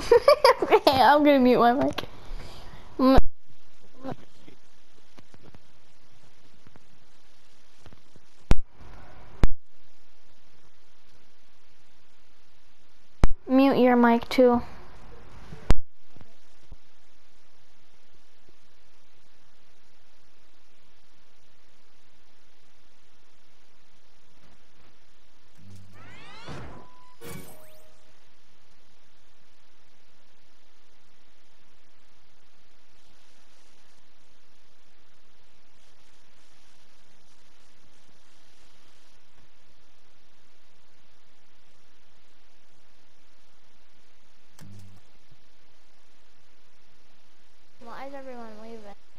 I'm gonna mute my mic. Mute your mic too. Why is everyone leaving?